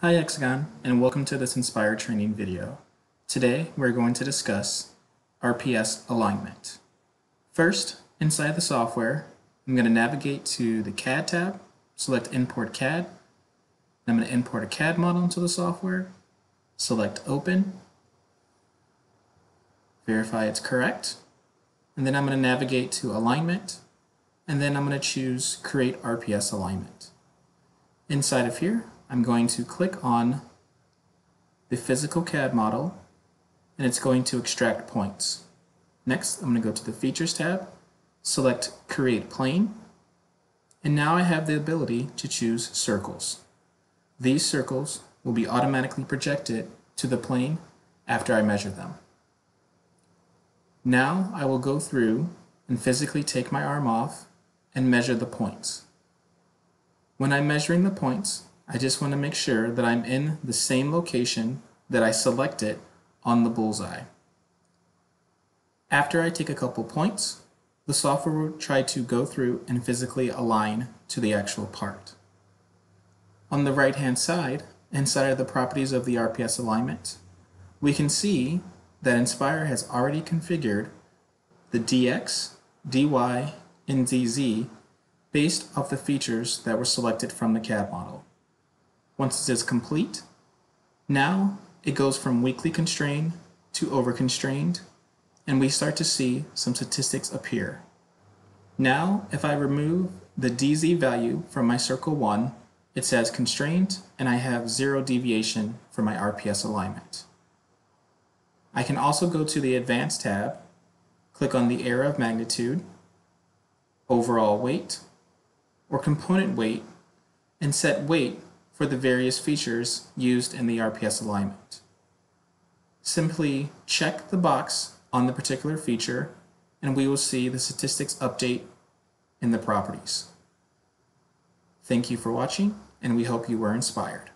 Hi Hexagon, and welcome to this Inspire training video. Today we're going to discuss RPS alignment. First, inside the software, I'm going to navigate to the CAD tab, select Import CAD, I'm going to import a CAD model into the software, select Open, verify it's correct, and then I'm going to navigate to Alignment, and then I'm going to choose Create RPS Alignment. Inside of here, I'm going to click on the physical CAD model and it's going to extract points. Next, I'm going to go to the Features tab, select Create Plane, and now I have the ability to choose circles. These circles will be automatically projected to the plane after I measure them. Now I will go through and physically take my arm off and measure the points. When I'm measuring the points, I just want to make sure that I'm in the same location that I selected on the bullseye. After I take a couple points, the software will try to go through and physically align to the actual part. On the right hand side, inside of the properties of the RPS alignment, we can see that Inspire has already configured the DX, DY, and DZ based off the features that were selected from the CAD model. Once it says complete, now it goes from weakly constrained to over constrained, and we start to see some statistics appear. Now, if I remove the DZ value from my circle 1, it says constrained, and I have zero deviation for my RPS alignment. I can also go to the Advanced tab, click on the error of magnitude, overall weight, or component weight, and set weight for the various features used in the RPS alignment. Simply check the box on the particular feature and we will see the statistics update in the properties. Thank you for watching and we hope you were inspired.